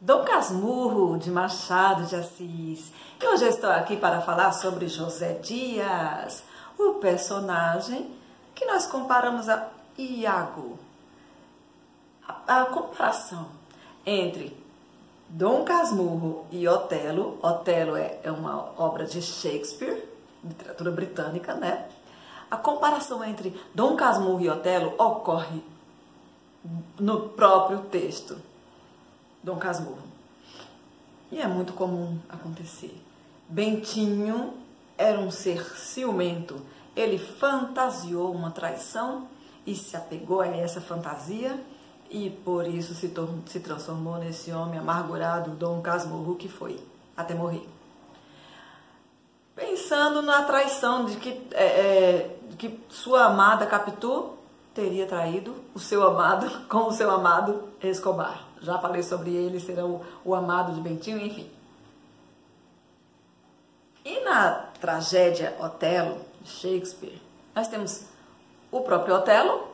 Dom Casmurro de Machado de Assis. E hoje eu estou aqui para falar sobre José Dias, o personagem que nós comparamos a Iago. A, a comparação entre Dom Casmurro e Otelo, Otelo é, é uma obra de Shakespeare, literatura britânica, né? A comparação entre Dom Casmurro e Otelo ocorre no próprio texto. Dom Casmurro. E é muito comum acontecer. Bentinho era um ser ciumento. Ele fantasiou uma traição e se apegou a essa fantasia e por isso se, se transformou nesse homem amargurado, Dom Casmurro, que foi até morrer. Pensando na traição de que, é, é, que sua amada Capitu teria traído o seu amado com o seu amado Escobar. Já falei sobre ele, será o, o amado de Bentinho, enfim. E na tragédia Otelo, de Shakespeare, nós temos o próprio Otelo,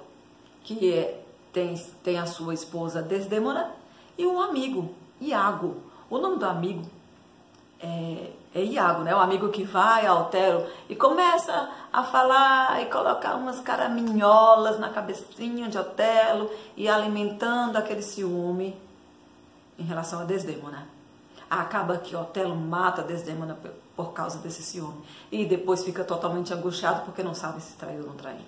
que é, tem, tem a sua esposa Desdemona, e um amigo, Iago. O nome do amigo é, é Iago, né? O amigo que vai ao Otelo e começa a falar e colocar umas caraminholas na cabecinha de Otelo e alimentando aquele ciúme em relação a Desdemona. Acaba que Otelo mata Desdemona por causa desse ciúme e depois fica totalmente angustiado porque não sabe se traiu ou não traiu.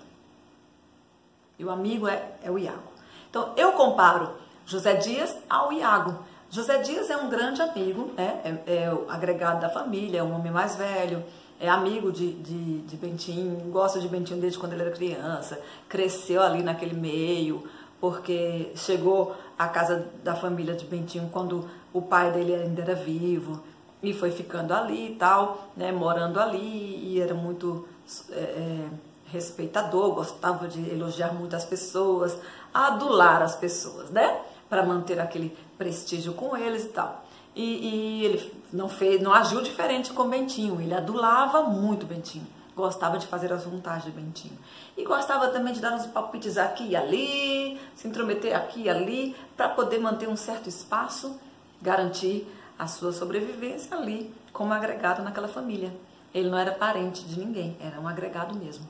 E o amigo é, é o Iago. Então eu comparo José Dias ao Iago. José Dias é um grande amigo, né? é, é agregado da família, é um homem mais velho, é amigo de, de, de Bentinho, gosta de Bentinho desde quando ele era criança, cresceu ali naquele meio, porque chegou à casa da família de Bentinho quando o pai dele ainda era vivo e foi ficando ali e tal, né, morando ali e era muito é, é respeitador, gostava de elogiar muitas pessoas, adular as pessoas, né? para manter aquele prestígio com eles e tal. E, e, ele não fez, não agiu diferente com Bentinho, ele adulava muito Bentinho, gostava de fazer as vontades de Bentinho. E gostava também de dar uns palpites aqui e ali, se intrometer aqui e ali, para poder manter um certo espaço, garantir a sua sobrevivência ali, como agregado naquela família. Ele não era parente de ninguém, era um agregado mesmo.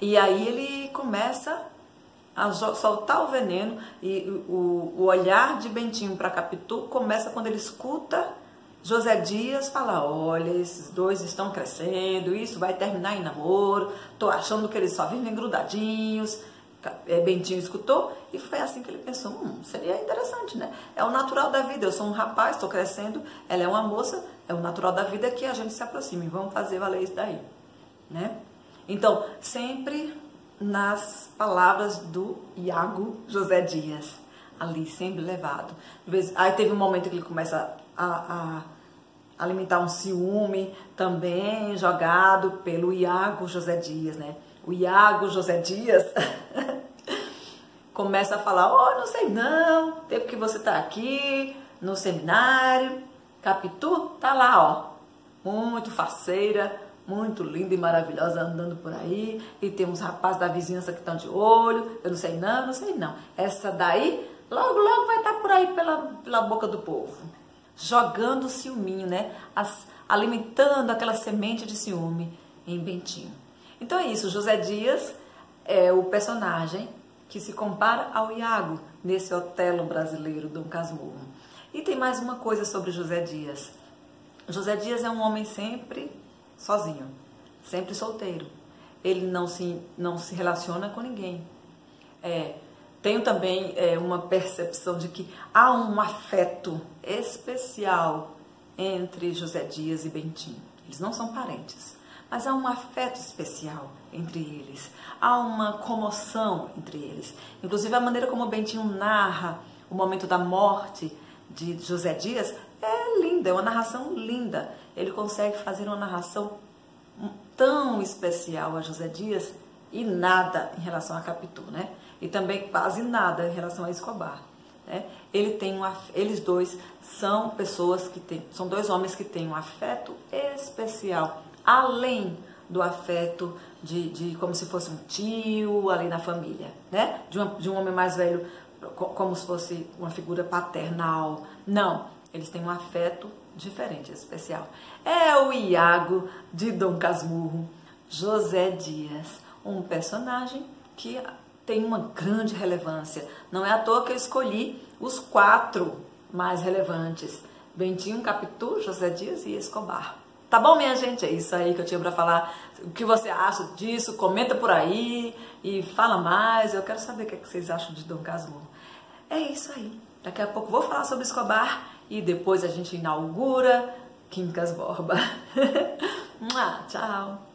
E aí ele começa soltar o veneno e o, o olhar de Bentinho para Capitu começa quando ele escuta José Dias falar, olha, esses dois estão crescendo, isso vai terminar em namoro, tô achando que eles só vivem grudadinhos. É, Bentinho escutou e foi assim que ele pensou, hum, seria interessante, né? É o natural da vida, eu sou um rapaz, estou crescendo, ela é uma moça, é o natural da vida que a gente se aproxime, vamos fazer valer isso daí, né? Então, sempre nas palavras do Iago José Dias, ali sempre levado. Aí teve um momento que ele começa a, a alimentar um ciúme também jogado pelo Iago José Dias, né? O Iago José Dias começa a falar: Oh, não sei não, tempo que você tá aqui no seminário, Capitu tá lá, ó, muito faceira, muito linda e maravilhosa andando por aí, e tem rapazes da vizinhança que estão de olho, eu não sei não, não sei não. Essa daí, logo, logo vai estar por aí pela, pela boca do povo. Jogando ciúminho, né? As, alimentando aquela semente de ciúme em Bentinho. Então é isso, José Dias é o personagem que se compara ao Iago nesse Otelo brasileiro, Dom Casmurro. E tem mais uma coisa sobre José Dias. José Dias é um homem sempre sozinho, sempre solteiro. Ele não se, não se relaciona com ninguém. É, tenho também é, uma percepção de que há um afeto especial entre José Dias e Bentinho. Eles não são parentes, mas há um afeto especial entre eles. Há uma comoção entre eles. Inclusive a maneira como Bentinho narra o momento da morte de José Dias é linda, é uma narração linda. Ele consegue fazer uma narração tão especial a José Dias e nada em relação a Capitu, né? E também quase nada em relação a Escobar. Né? Ele tem um, eles dois são pessoas que têm, são dois homens que têm um afeto especial, além do afeto de, de como se fosse um tio ali na família, né? De, uma, de um homem mais velho como se fosse uma figura paternal. Não, eles têm um afeto diferente, especial. É o Iago de Dom Casmurro, José Dias, um personagem que tem uma grande relevância. Não é à toa que eu escolhi os quatro mais relevantes: Bentinho, Capitu, José Dias e Escobar. Tá bom, minha gente? É isso aí que eu tinha para falar. O que você acha disso? Comenta por aí e fala mais. Eu quero saber o que, é que vocês acham de Dom Casmurro. É isso aí. Daqui a pouco vou falar sobre Escobar e depois a gente inaugura Quincas Borba. Tchau!